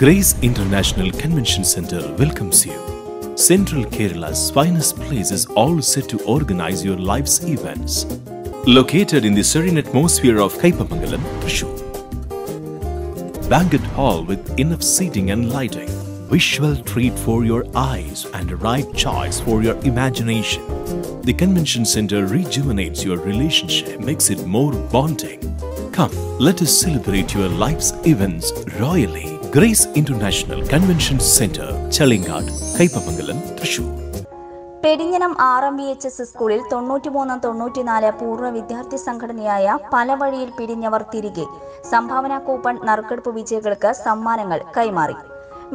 Grace International Convention Center welcomes you. Central Kerala's finest place is all set to organize your life's events. Located in the serene atmosphere of Kaipamangalam, Thrissur. Banquet hall with enough seating and lighting. Visual treat for your eyes and a right choice for your imagination. The convention center rejuvenates your relationship, makes it more bonding. Come, let us celebrate your life's events royally. Grace international convention centre Chalingad Kaipamangalam Thrissur Perinjanam R M B H S സ്കൂളിൽ തൊണ്ണൂറ്റിമൂന്ന് തൊണ്ണൂറ്റിനാല് പൂർവ വിദ്യാർത്ഥി സംഘടനയായ പല വഴിയിൽ പിരിഞ്ഞവർ തിരികെ. സംഭാവന കൂപ്പൺ നറുക്കെടുപ്പ് വിജയികൾക്ക് സമ്മാനങ്ങൾ കൈമാറി.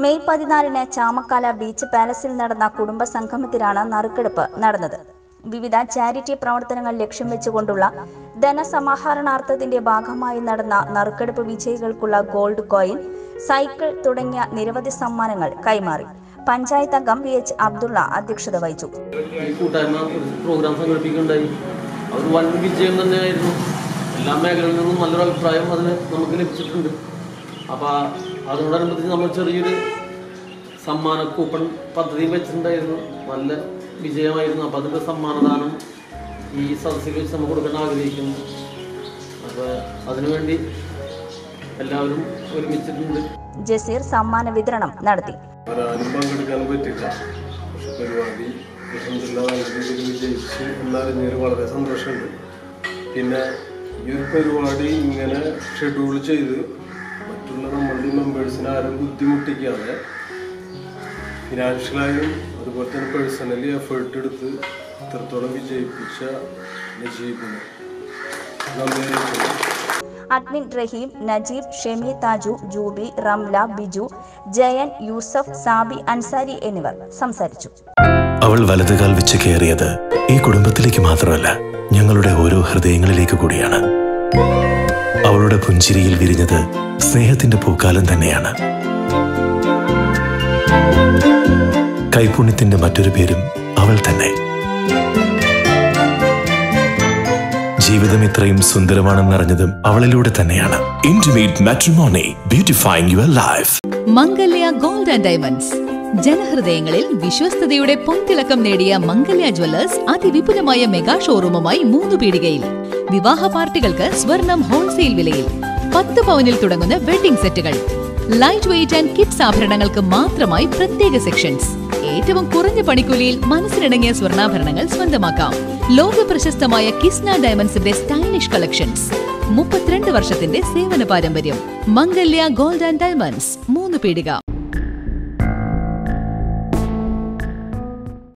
മെയ് പതിനാലിന് ചാമക്കാല ബീച്ച് പാലസിൽ നടന്ന കുടുംബ സംഗമത്തിലാണ് നറുക്കെടുപ്പ് നടന്നത്. വിവിധ ചാരിറ്റി പ്രവർത്തനങ്ങൾ ലക്ഷ്യം വെച്ചുകൊണ്ടുള്ള ധനസമാഹരണാർത്ഥത്തിന്റെ ഭാഗമായി നടന്ന നറുക്കെടുപ്പ് വിജയികൾക്കുള്ള ഗോൾഡ് കോയിൻ സൈക്കിൾ തുടങ്ങിയ നിരവധി സമ്മാനങ്ങൾ കൈമാറി. പഞ്ചായത്ത് അംഗം വി എച്ച് അബ്ദുള്ള അധ്യക്ഷത വഹിച്ചു. വിജയം തന്നെയായിരുന്നു. എല്ലാ മേഖലകളിൽ നിന്നും നല്ലൊരു അഭിപ്രായം അതിന് നമുക്ക് ലഭിച്ചിട്ടുണ്ട്. അപ്പോൾ അതിനോടനുബന്ധിച്ച് നമ്മൾ ചെറിയൊരു സമ്മാന കൂപ്പൺ പദ്ധതി വെച്ചിട്ടുണ്ടായിരുന്നു. നല്ല വിജയമായിരുന്നു. അപ്പോൾ അതിന്റെ സമ്മാനദാനം ഈ സദസ്സിൽ വെച്ച് നമുക്ക് കൊടുക്കാൻ ആഗ്രഹിക്കുന്നു. അപ്പോൾ അതിനുവേണ്ടി എല്ലാവരും ഒരുമിച്ചിട്ടുണ്ട്. ജസീർ സമ്മാന വിതരണം നടത്തി. ആരും പങ്കെടുക്കാൻ പറ്റില്ല പക്ഷെ പരിപാടി വിജയിച്ച് എന്നറിഞ്ഞതിൽ വളരെ സന്തോഷമുണ്ട്. പിന്നെ ഈ ഒരു പരിപാടി ഇങ്ങനെ ഷെഡ്യൂൾ ചെയ്ത് മറ്റുള്ള നമ്മളുടെ മെമ്പേഴ്സിനെ ആരും ബുദ്ധിമുട്ടിക്കാതെ ഫിനാൻഷ്യലായും അതുപോലെ തന്നെ പേഴ്സണലി എഫേർട്ട് എടുത്ത് ഇത്രത്തോളം വിജയിപ്പിച്ച നജീബിനെ അഡ്മിൻ റഹീം നജീബ് ഷെമി താജു ജൂബി റംല ബിജു ജയൻ യൂസഫ് സാബി അൻസാരി എന്നിവർ സംസാരിച്ചു. അവൾ വലതുകാൽ വെച്ച് കയറിയത് ഈ കുടുംബത്തിലേക്ക് മാത്രമല്ല ഞങ്ങളുടെ ഓരോ ഹൃദയങ്ങളിലേക്ക് കൂടിയാണ്. അവളുടെ പുഞ്ചിരിയിൽ വിരിഞ്ഞത് സ്നേഹത്തിന്റെ പൂക്കാലം തന്നെയാണ്. കൈപുണ്യത്തിന്റെ മറ്റൊരു പേരും അവൾ തന്നെ. ജീവിതം ഇത്രയും സുന്ദരമാണെന്നറിഞ്ഞതും അവളിലൂടെ തന്നെയാണ്. Intimate matrimony, beautifying your life Mangalya gold and diamonds. ജനഹൃദയങ്ങളിൽ വിശ്വസ്തയുടെ പൊൻതിളക്കം നേടിയ മംഗല്യ ജ്വല്ലേഴ്സ് അതിവിപുലമായ മെഗാ ഷോറൂമുമായി മൂന്ന് പീടികയിൽ. വിവാഹ പാർട്ടികൾക്ക് സ്വർണം ഹോൾസെയിൽ വിലയിൽ. പത്ത് പവനിൽ തുടങ്ങുന്ന വെഡിംഗ് സെറ്റുകൾ. ലൈറ്റ് വെയിറ്റ് ആൻഡ് കിഡ്സ് ആഭരണങ്ങൾക്ക് മാത്രമായി പ്രത്യേക സെക്ഷൻസ് ഏറ്റവും കുറഞ്ഞ പണിക്കൂലിയിൽ മനസ്സിനിണങ്ങിയ സ്വർണാഭരണങ്ങൾ സ്വന്തമാക്കാം. ലോക പ്രശസ്തമായ കിസ്ന ഡയമണ്ട്സിന്റെ സ്റ്റൈലിഷ് കളക്ഷൻസ്. മുപ്പത്തിരണ്ട് വർഷത്തിന്റെ സേവന പാരമ്പര്യം. Mangalya gold and diamonds. Moonnupeedika.